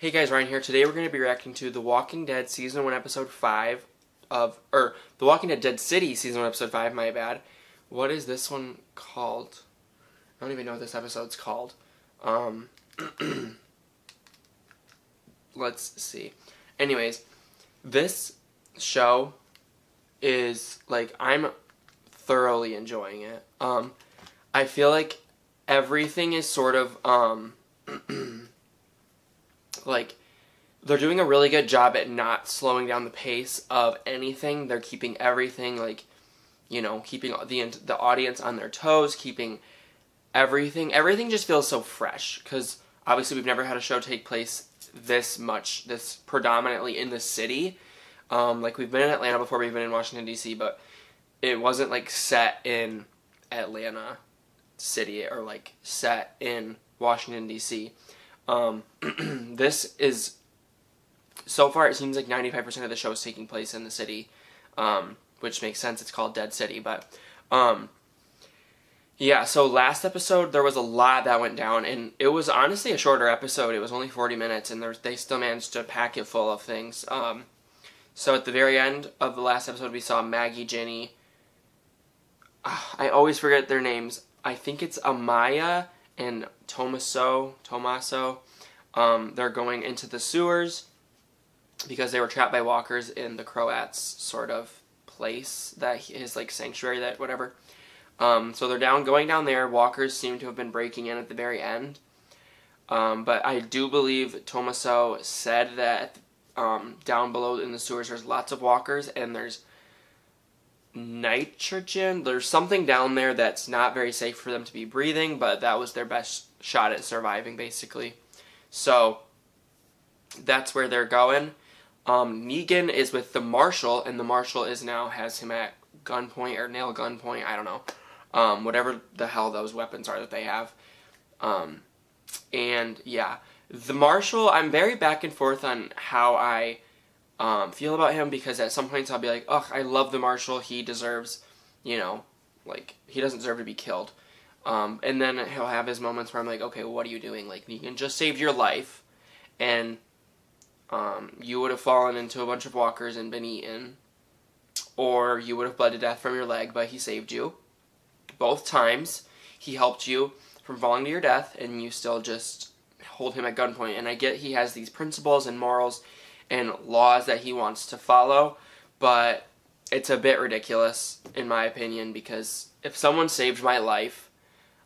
Hey guys, Ryan here. Today we're going to be reacting to The Walking Dead Season 1, Episode 5 of, or The Walking Dead Dead City Season 1, Episode 5, my bad. What is this one called? I don't even know what this episode's called. Um, let's see. Anyways, this show is, like, I'm thoroughly enjoying it. Um, I feel like everything is sort of, um, like they're doing a really good job at not slowing down the pace of anything. They're keeping everything like you know, keeping the the audience on their toes, keeping everything everything just feels so fresh cuz obviously we've never had a show take place this much this predominantly in the city. Um, like we've been in Atlanta before, we've been in Washington D.C., but it wasn't like set in Atlanta city or like set in Washington D.C. Um, this is so far it seems like 95% of the show is taking place in the city, um, which makes sense. It's called Dead City, but um, yeah. So last episode there was a lot that went down, and it was honestly a shorter episode. It was only 40 minutes, and they still managed to pack it full of things. Um, so at the very end of the last episode, we saw Maggie, Jenny. Uh, I always forget their names. I think it's Amaia and Tommaso, Tommaso, um, they're going into the sewers because they were trapped by walkers in the Croats sort of place that his like sanctuary that whatever. Um, so they're down going down there. Walkers seem to have been breaking in at the very end. Um, but I do believe Tommaso said that um, down below in the sewers there's lots of walkers and there's nitrogen. There's something down there that's not very safe for them to be breathing, but that was their best shot at surviving, basically. So that's where they're going. Um, Negan is with the marshal, and the marshal is now has him at gunpoint or nail gunpoint. I don't know, um, whatever the hell those weapons are that they have. Um, and yeah, the marshal. I'm very back and forth on how I um, feel about him because at some points I'll be like, ugh, I love the marshal. He deserves, you know, like he doesn't deserve to be killed. Um, and then he'll have his moments where I'm like, okay, what are you doing? Like, Negan just saved your life, and um, you would have fallen into a bunch of walkers and been eaten, or you would have bled to death from your leg, but he saved you. Both times, he helped you from falling to your death, and you still just hold him at gunpoint. And I get he has these principles and morals and laws that he wants to follow, but it's a bit ridiculous, in my opinion, because if someone saved my life,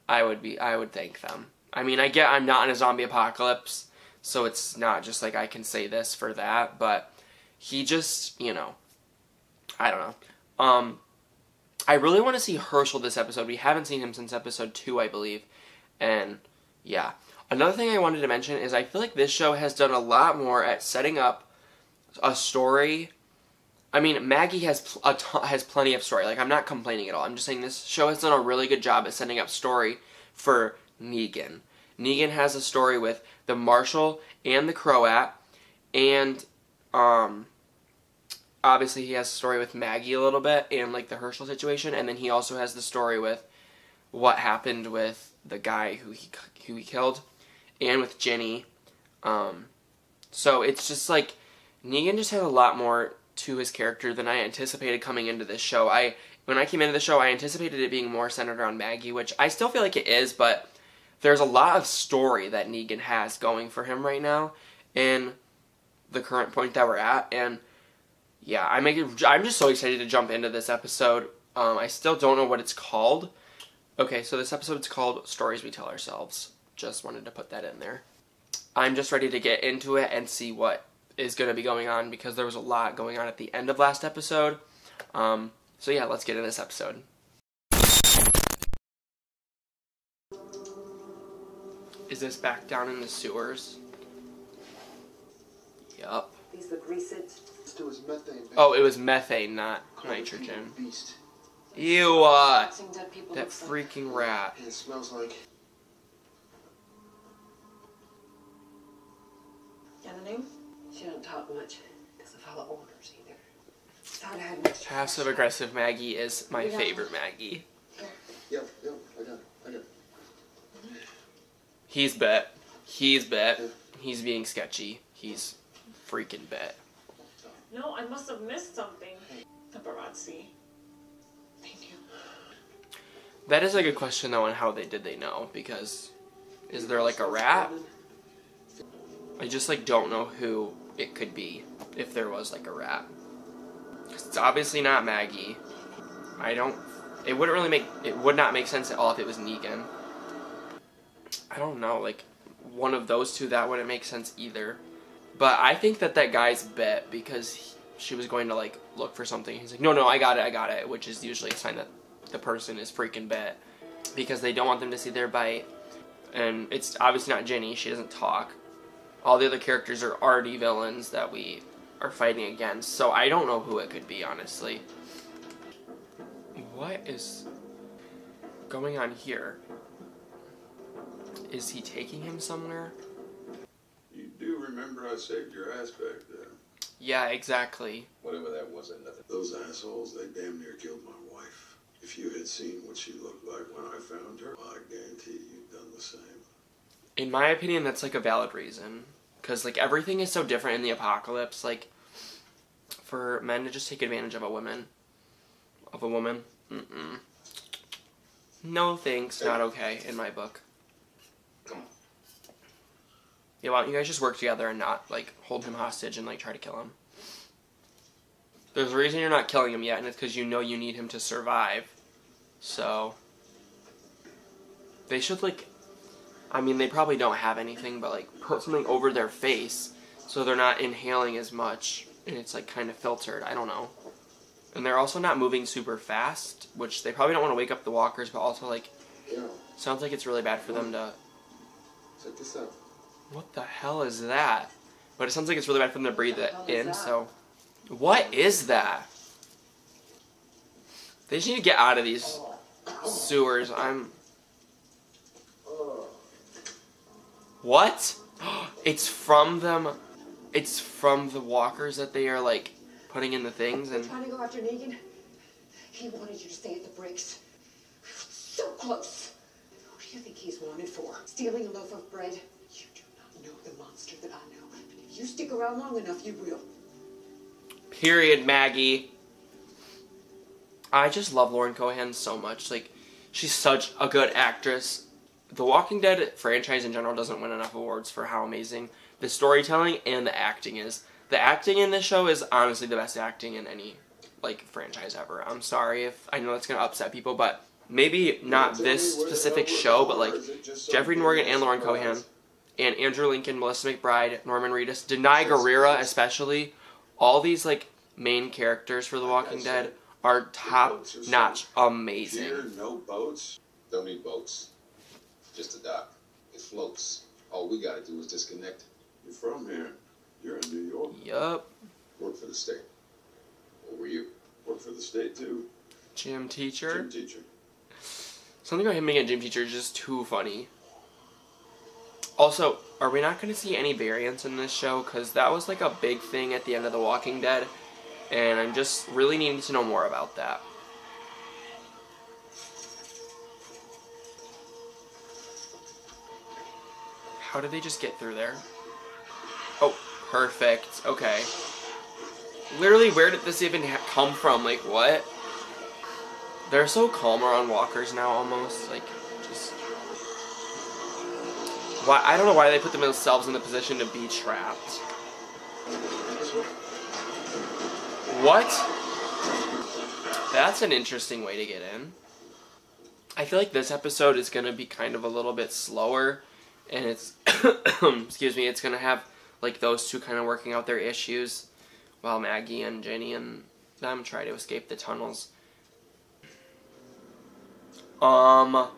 I would be I would thank them. I mean, I get I'm not in a zombie apocalypse, so it's not just like I can say this for that, but he just, you know, I don't know. Um I really want to see Hershel this episode. We haven't seen him since episode 2, I believe. And yeah. Another thing I wanted to mention is I feel like this show has done a lot more at setting up a story I mean, Maggie has pl- has plenty of story. Like, I'm not complaining at all. I'm just saying this show has done a really good job at setting up story for Negan. Negan has a story with the Marshal and the Croat, and um, obviously he has a story with Maggie a little bit and like the Hershel situation, and then he also has the story with what happened with the guy who he who he killed, and with Jenny. Um, so it's just like Negan just has a lot more to his character than I anticipated coming into this show. I when I came into the show, I anticipated it being more centered around Maggie, which I still feel like it is, but there's a lot of story that Negan has going for him right now in the current point that we're at, and yeah, I'm I'm just so excited to jump into this episode. Um, I still don't know what it's called. Okay, so this episode's called Stories We Tell Ourselves. Just wanted to put that in there. I'm just ready to get into it and see what is going to be going on because there was a lot going on at the end of last episode. Um, so yeah, let's get into this episode. Is this back down in the sewers? Yup. These look recent. It was methane. Oh, it was methane, not nitrogen. Ew, uh, that freaking rat. It smells like. Yeah, the name? She don't talk much. Doesn't follow orders either. Thought I had much Passive aggressive Maggie is my Yeah. favorite Maggie. Yep, yep, I got it, I got it. He's bet. He's bet. He's being sketchy. He's freaking bit. No, I must have missed something. The paparazzi. Thank you. That is a good question though on how they did they know because is there like a rat? I just like don't know who it could be if there was like a rat. It's obviously not Maggie. I don't. It wouldn't really make. It would not make sense at all if it was Negan. I don't know. Like one of those two, that wouldn't make sense either. But I think that that guy's bit because he, she was going to like look for something. He's like, no, no, I got it, I got it, which is usually a sign that the person is freaking bit because they don't want them to see their bite. And it's obviously not Jenny. She doesn't talk. All the other characters are already villains that we are fighting against. So I don't know who it could be, honestly. What is going on here? Is he taking him somewhere? You do remember I saved your ass back then. Yeah, exactly. Whatever that was, nothing. Those assholes, they damn near killed my wife. If you had seen what she looked like when I found her, I guarantee you'd done the same. In my opinion, that's like a valid reason. Because, like, everything is so different in the apocalypse. Like, for men to just take advantage of a woman, of a woman, mm-mm. No thanks, not okay in my book. Yeah, why don't you guys just work together and not, like, hold him hostage and, like, try to kill him? There's a reason you're not killing him yet, and it's because you know you need him to survive. So. They should, like. I mean, they probably don't have anything, but, like, put something over their face so they're not inhaling as much and it's, like, kind of filtered. I don't know. And they're also not moving super fast, which they probably don't want to wake up the walkers, but also, like, Yo, sounds like it's really bad for them to check this out. What the hell is that? But it sounds like it's really bad for them to breathe it the hell is in, so. What is that? They just need to get out of these oh. sewers. I'm. What? It's from them. It's from the walkers that they are, like, putting in the things, and. Trying to go after Negan. He wanted you to stay at the breaks. So close. Who do you think he's wanted for? Stealing a loaf of bread? You do not know the monster that I know. But if you stick around long enough, you will. Period, Maggie. I just love Lauren Cohan so much. Like, she's such a good actress. The Walking Dead franchise in general doesn't win enough awards for how amazing the storytelling and the acting is. The acting in this show is honestly the best acting in any like franchise ever. I'm sorry if I know that's gonna upset people, but maybe not this me where the specific show, but like or is it just Jeffrey Morgan and Lauren? Cohan and Andrew Lincoln, Melissa McBride, Norman Reedus, Danai Gurira especially, all these like main characters for The Walking Dead are top notch amazing. No boats. Don't need boats. Just a dock. It floats. All we gotta do is disconnect. You're from here. You're in New York. Yup. Work for the state. What were you? Work for the state too. Gym teacher. Gym teacher. Something about him being a gym teacher is just too funny. Also, are we not going to see any variants in this show? Because that was like a big thing at the end of The Walking Dead. And I'm just really needing to know more about that. How did they just get through there? Oh, perfect. Okay. Literally, where did this even come from? Like, what? They're so calmer on walkers now, almost like just. Why I don't know why they put themselves in the position to be trapped. What? That's an interesting way to get in. I feel like this episode is gonna be kind of a little bit slower, and it's excuse me, it's gonna have like those two kind of working out their issues, while Maggie and Jenny and them try to escape the tunnels. Um.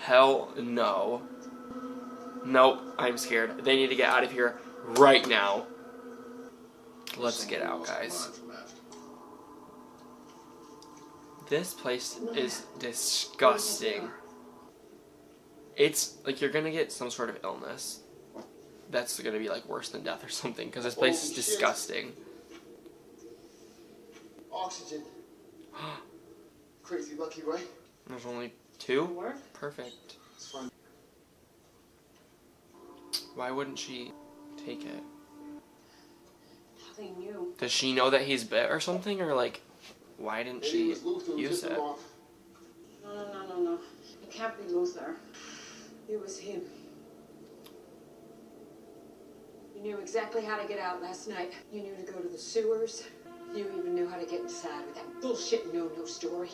Hell no. Nope, I'm scared. They need to get out of here right now. Let's get out, guys. This place is disgusting. It's like you're gonna get some sort of illness. That's gonna be like worse than death or something because this place is Oh, shit. disgusting. Oxygen. Crazy lucky, right? There's only two? Work? Perfect. It's fine. Why wouldn't she take it? They knew. Does she know that he's bit or something? Or like, why didn't Maybe she was use it? off. No, no, no, no, no. It can't be Luther. It was him. You knew exactly how to get out last night. You knew to go to the sewers. You even knew how to get inside with that bullshit no-no story.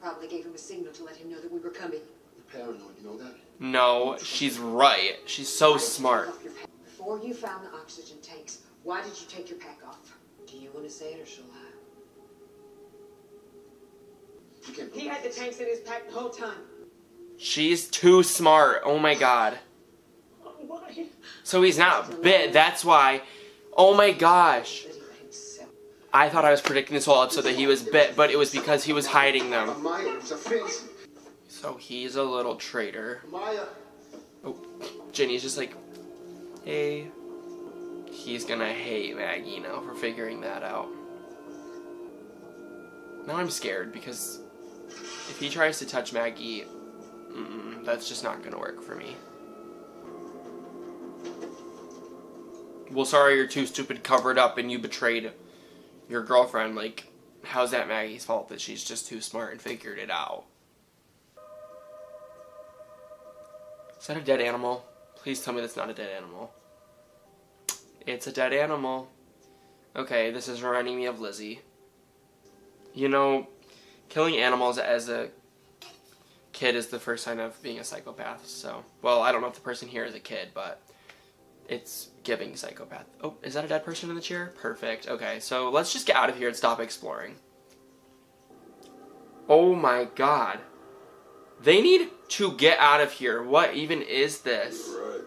Probably gave him a signal to let him know that we were coming. You're paranoid, you know that? No, she's right. She's so Why you smart. take off your pack? Before you found the oxygen tanks, why did you take your pack off? Do you want to say it or shall I? He had the tanks in his pack the whole time. She's too smart. Oh my god. So he's not bit. That's why. Oh my gosh. I thought I was predicting this whole episode that he was bit, but it was because he was hiding them. So he's a little traitor. Oh, Jenny's just like, hey. He's gonna hate Maggie now for figuring that out. Now I'm scared because if he tries to touch Maggie, mm, that's just not gonna work for me. Well, sorry, you're too stupid, covered up, and you betrayed your girlfriend. Like, how's that Maggie's fault that she's just too smart and figured it out? Is that a dead animal? Please tell me that's not a dead animal. It's a dead animal. Okay, this is reminding me of Lizzie. You know, killing animals as a kid is the first sign of being a psychopath. So, well, I don't know if the person here is a kid, but it's giving psychopath. Oh, is that a dead person in the chair? Perfect. Okay, so let's just get out of here and stop exploring. Oh my god. They need to get out of here. What even is this? Right.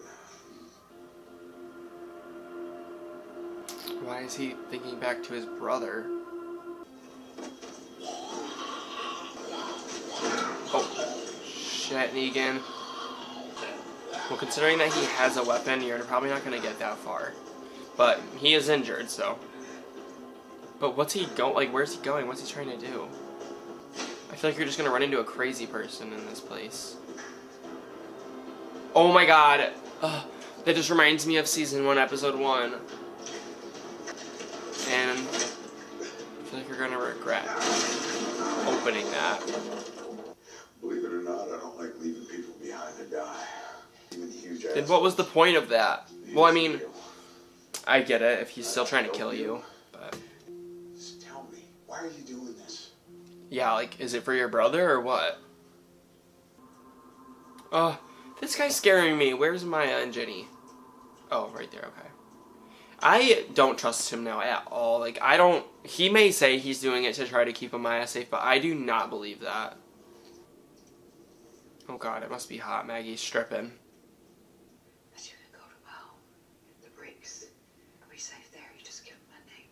Why is he thinking back to his brother? Shit, Negan. Well, considering that he has a weapon, you're probably not going to get that far. But he is injured, so. But what's he going? Like, where's he going? What's he trying to do? I feel like you're just going to run into a crazy person in this place. Oh my god. Ugh, that just reminds me of season 1, episode 1 and I feel like you're gonna regret opening that. Then what was the point of that? Well, I mean, I get it if he's still trying to kill you, but Just tell me, why are you doing this? yeah, like, is it for your brother or what? Oh, this guy's scaring me. Where's Maya and Jenny? Oh, right there. Okay. I don't trust him now at all. Like, I don't. He may say he's doing it to try to keep Amaia safe, but I do not believe that. Oh god, it must be hot. Maggie's stripping. I should go to Bow. The bricks. Are we safe there? You just give him my name.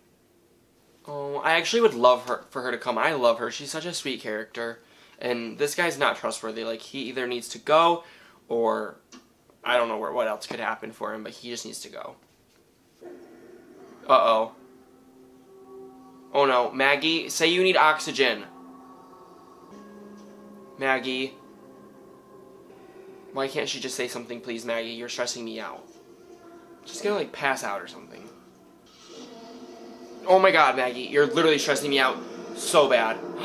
Oh, I actually would love her for her to come. I love her. She's such a sweet character. And this guy's not trustworthy. Like, he either needs to go, or I don't know where, what else could happen for him, but he just needs to go. Uh oh. Oh no, Maggie, say you need oxygen. Maggie. Why can't she just say something, please, Maggie? You're stressing me out. She's gonna, like, pass out or something. Oh my god, Maggie, you're literally stressing me out so bad.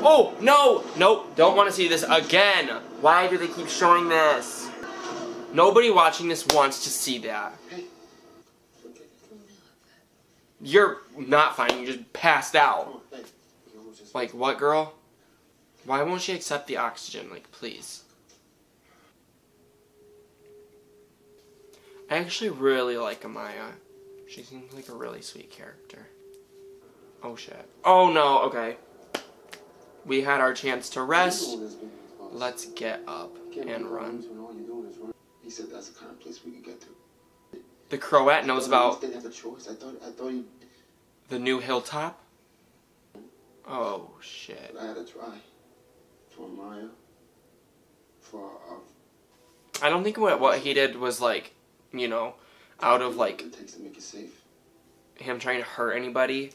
oh, no! Nope, don't want to see this again. Why do they keep showing this? Nobody watching this wants to see that. You're not fine, you just passed out. Like, what, girl? Why won't she accept the oxygen? Like, please. I actually really like Amaia. She seems like a really sweet character. Oh shit. Oh no, okay. We had our chance to rest. Let's get up and run. He said that's the kind of place we could get to. The Croat knows about the new hilltop. Oh shit. I had to try. For Maya. For I don't think what what he did was like, you know, out of like it takes to make it safe. him trying to hurt anybody.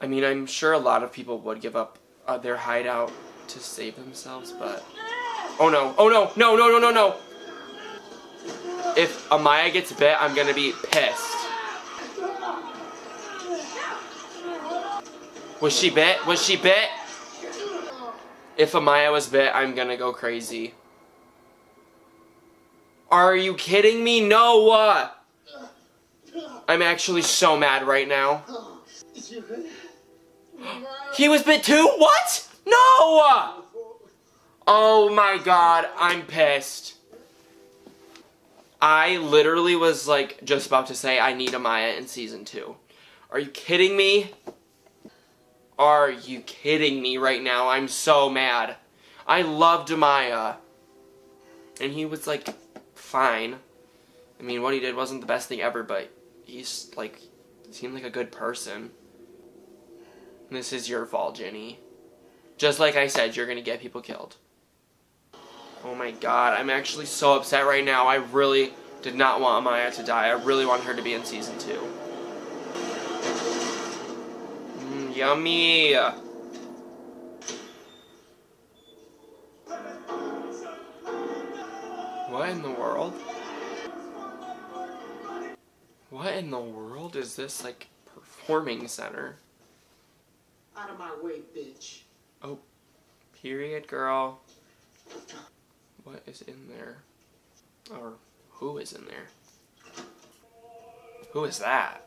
I mean, I'm sure a lot of people would give up uh, their hideout to save themselves, but oh no, oh no, no, no, no, no, no! if Amaia gets bit, I'm gonna be pissed. Was she bit? Was she bit? If Amaia was bit, I'm gonna go crazy. Are you kidding me? No! I'm actually so mad right now. He was bit too? What? No! Oh my god, I'm pissed. I literally was like just about to say I need Amaia in season two. Are you kidding me? Are you kidding me right now? I'm so mad. I loved Amaia. And he was like fine. I mean, what he did wasn't the best thing ever, but he's like seemed like a good person. This is your fault, Jenny. Just like I said, you're gonna get people killed. Oh my god, I'm actually so upset right now. I really did not want Amaia to die. I really want her to be in season two. Mm, yummy. What in the world? What in the world is this, like, performing center? Out of my way, bitch. Oh, period, girl. What is in there? Or who is in there? Who is that?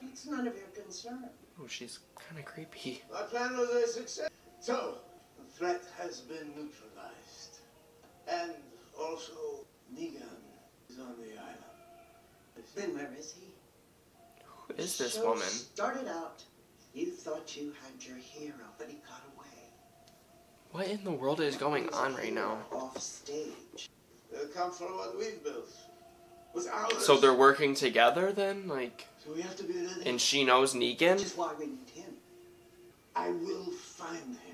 It's none of your concern. Oh, she's kind of creepy. My plan was a success. So, the threat has been neutralized. And also, Negan is on the island. Then where is he? Who is this Show woman? Started out, you thought you had your hero, but he got away. What in the world is going on right now? Off stage. They'll come for what we've built. Was ours. So they're working together then? Like, So we have to be ready. and she knows Negan? Which is why we need him. I will find him.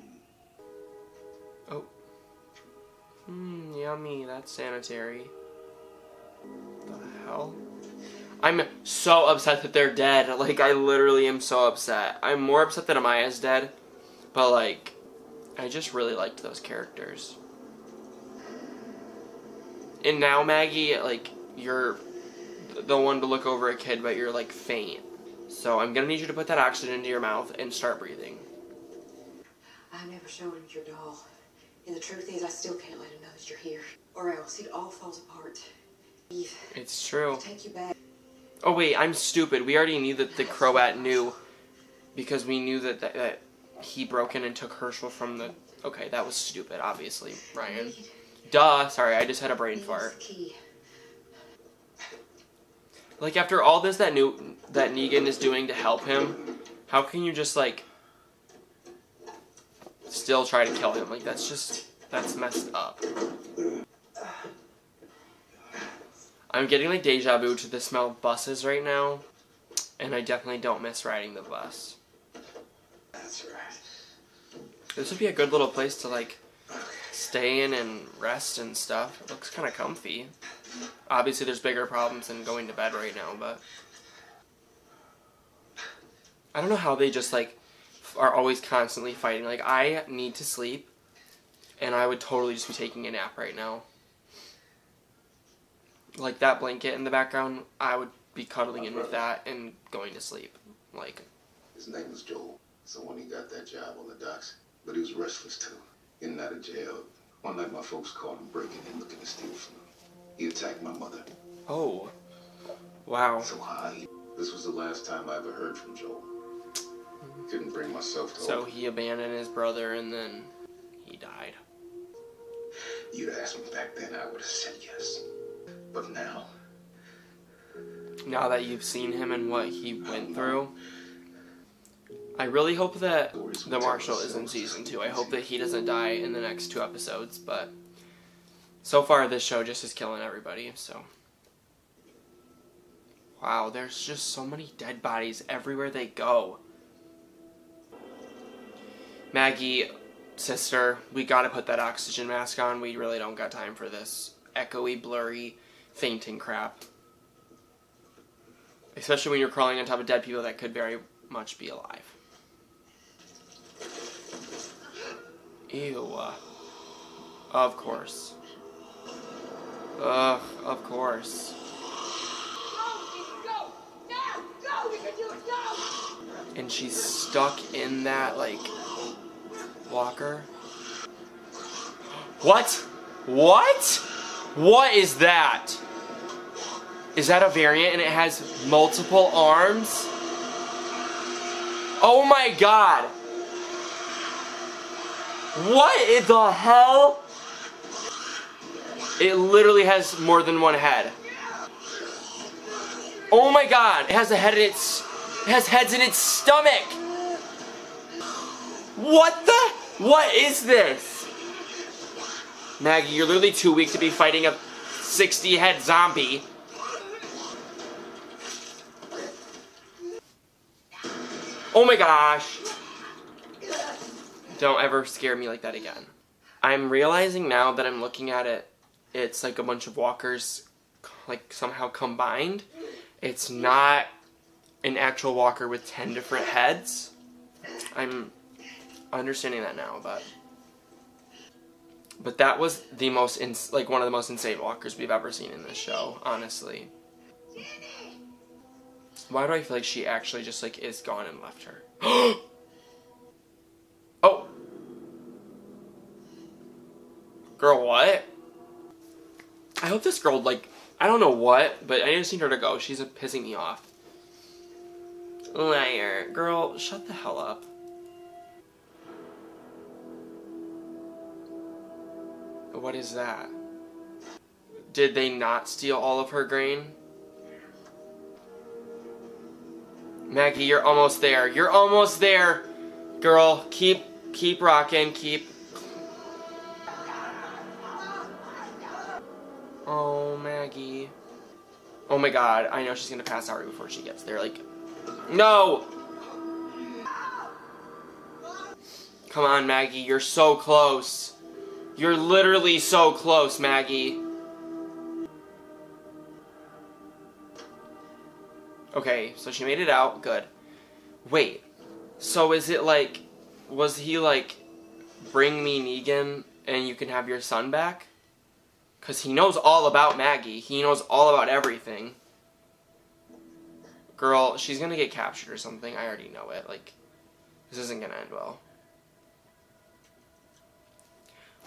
Hmm, yummy. That's sanitary. The hell? I'm so upset that they're dead. Like, I literally am so upset. I'm more upset that Amaia's dead. But, like, I just really liked those characters. And now, Maggie, like, you're the one to look over a kid, but you're, like, faint. So I'm gonna need you to put that oxygen into your mouth and start breathing. I never showed him your doll. And the truth is, I still can't let him know that you're here. Or else it all falls apart. Eve, It's true. I'll take you back. Oh wait, I'm stupid. We already knew that the Croat knew because we knew that, that that he broke in and took Hershel from the. Okay, that was stupid. Obviously, Ryan. Duh. Sorry, I just had a brain fart. key. Like after all this that new that Negan is doing to help him, how can you just like still try to kill him? Like that's just that's messed up. I'm getting like deja vu to the smell of buses right now, and I definitely don't miss riding the bus. That's right. This would be a good little place to like stay in and rest and stuff. It looks kind of comfy. Obviously, there's bigger problems than going to bed right now, but I don't know how they just like are always constantly fighting. Like I need to sleep, and I would totally just be taking a nap right now. Like that blanket in the background, I would be cuddling in with that and going to sleep. Like His name was Joel. So when he got that job on the docks, but he was restless too. In and out of jail. One night my folks caught him breaking in looking to steal from him. He attacked my mother. oh, wow. So high. This was the last time I ever heard from Joel. Couldn't bring myself to So open. he abandoned his brother and then he died. You'd asked me back then, I would have said yes. But now, Now that you've seen him and what he went through, I really hope that the Marshal is in season two. I hope that he doesn't die in the next two episodes, but so far this show just is killing everybody, so. Wow, there's just so many dead bodies everywhere they go. Maggie, sister, we gotta put that oxygen mask on. We really don't got time for this echoey, blurry, fainting crap. Especially when you're crawling on top of dead people that could very much be alive. Ew. Of course. Ugh, of course. Go! Go! Go! And she's stuck in that, like, walker. What? What? What is that? Is that a variant and it has multiple arms? Oh my god! What in the hell? It literally has more than one head. Oh my god! It has a head in its. It has heads in its stomach! What the? What is this? Maggie, you're literally too weak to be fighting a 60 head zombie. Oh my gosh. Don't ever scare me like that again. I'm realizing now that I'm looking at it, it's like a bunch of walkers like somehow combined. It's not an actual walker with 10 different heads. I'm understanding that now, but but that was the most ins- like one of the most insane walkers we've ever seen in this show, honestly. Why do I feel like she actually just like is gone and left her? oh. Girl, what? I hope this girl like I don't know what, but I just need her to go. She's pissing me off. Liar. Girl, shut the hell up. What is that? Did they not steal all of her grain? Maggie, you're almost there. You're almost there. Girl, keep keep rocking, keep Oh, Maggie. Oh my god, I know she's gonna pass out right before she gets there. Like, no! Come on, Maggie, you're so close. You're literally so close, Maggie. Okay, so she made it out. Good. Wait. So is it like, was he like, bring me Negan and you can have your son back? Because he knows all about Maggie. He knows all about everything. Girl, she's gonna get captured or something. I already know it. Like, this isn't gonna end well.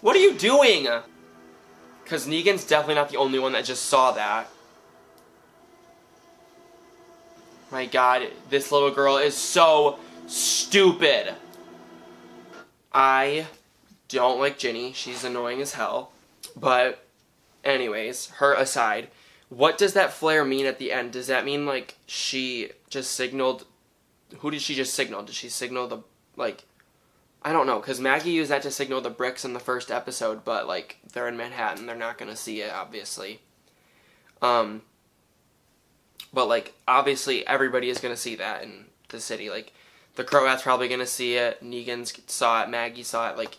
What are you doing? Because Negan's definitely not the only one that just saw that. My god, this little girl is so stupid. I don't like Ginny. She's annoying as hell. But, anyways, her aside, what does that flare mean at the end? Does that mean, like, she just signaled... Who did she just signal? Did she signal the, like... I don't know, because Maggie used that to signal the bricks in the first episode, but, like, they're in Manhattan. They're not going to see it, obviously. Um, but like obviously everybody is gonna see that in the city. Like the Croat's probably gonna see it. Negan saw it. Maggie saw it. Like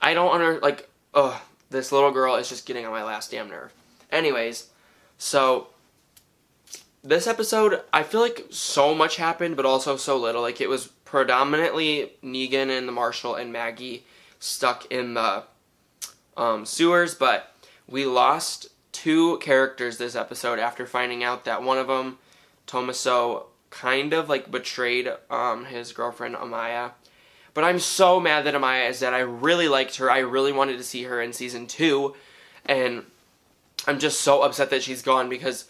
I don't under like oh this little girl is just getting on my last damn nerve. Anyways, so this episode I feel like so much happened, but also so little. Like it was predominantly Negan and the Marshal and Maggie stuck in the um, sewers, but we lost two characters this episode after finding out that one of them, Tommaso, kind of like betrayed um, his girlfriend Amaia. But I'm so mad that Amaia is dead. I really liked her. I really wanted to see her in season two. And I'm just so upset that she's gone because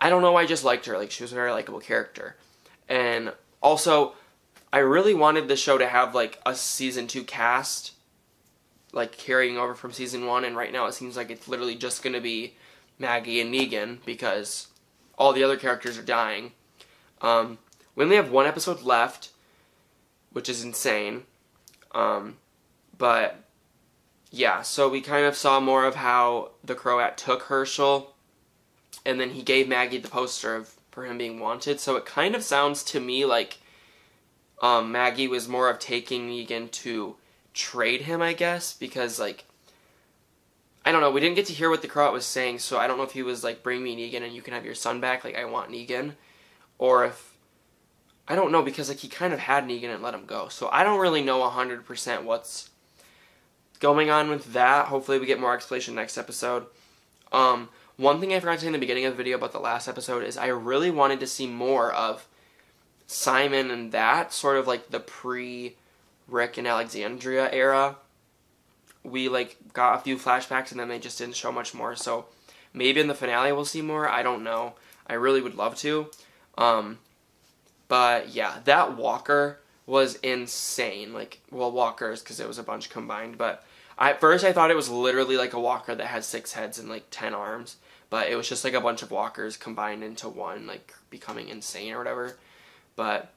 I don't know, I just liked her. Like, she was a very likable character. And also, I really wanted the show to have like a season two cast like carrying over from season one, and right now it seems like it's literally just gonna be Maggie and Negan because all the other characters are dying. Um, we only have one episode left, which is insane. Um, but yeah, so we kind of saw more of how the Croat took Hershel, and then he gave Maggie the poster of for him being wanted. So it kind of sounds to me like um, Maggie was more of taking Negan to trade him, I guess, because like I don't know, we didn't get to hear what the Croat was saying, so I don't know if he was like bring me Negan and you can have your son back, like I want Negan, or if I don't know because like he kind of had Negan and let him go. So I don't really know 100% what's going on with that. Hopefully we get more explanation next episode. Um, one thing I forgot to say in the beginning of the video about the last episode is I really wanted to see more of Simon and that sort of like the pre Rick and Alexandria era. We like got a few flashbacks and then they just didn't show much more. So maybe in the finale we'll see more. I don't know. I really would love to. Um, but yeah, that Walker was insane. Like, well, Walkers because it was a bunch combined. But I, at first I thought it was literally like a Walker that had six heads and like ten arms. But it was just like a bunch of Walkers combined into one, like becoming insane or whatever. But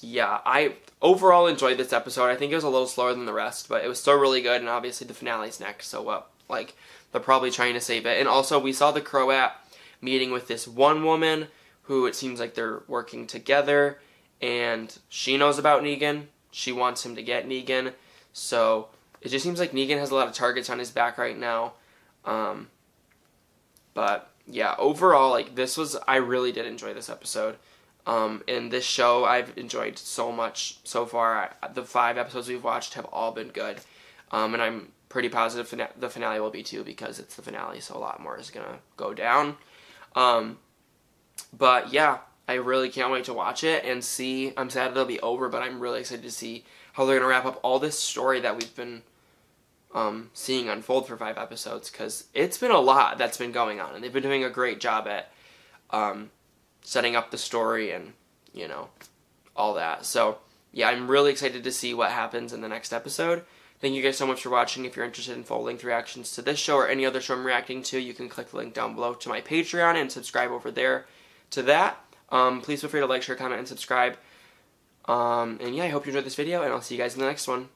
yeah, I overall enjoyed this episode. I think it was a little slower than the rest, but it was still really good. And obviously the finale's next, so well, like they're probably trying to save it. And also we saw the Croat meeting with this one woman who it seems like they're working together, and she knows about Negan. She wants him to get Negan, so it just seems like Negan has a lot of targets on his back right now. Um, but yeah, overall, like this was, I really did enjoy this episode. Um, and this show I've enjoyed so much so far. The five episodes we've watched have all been good, um, and I'm pretty positive fina- the finale will be too because it's the finale, so a lot more is gonna go down. Um, but yeah, I really can't wait to watch it and see. I'm sad it'll be over, but I'm really excited to see how they're gonna wrap up all this story that we've been um, seeing unfold for five episodes because it's been a lot that's been going on, and they've been doing a great job at um, setting up the story and you know all that. So yeah, I'm really excited to see what happens in the next episode. Thank you guys so much for watching. If you're interested in full length reactions to this show or any other show I'm reacting to, you can click the link down below to my Patreon and subscribe over there to that. Um, please feel free to like, share, comment, and subscribe. Um, and yeah, I hope you enjoyed this video, and I'll see you guys in the next one.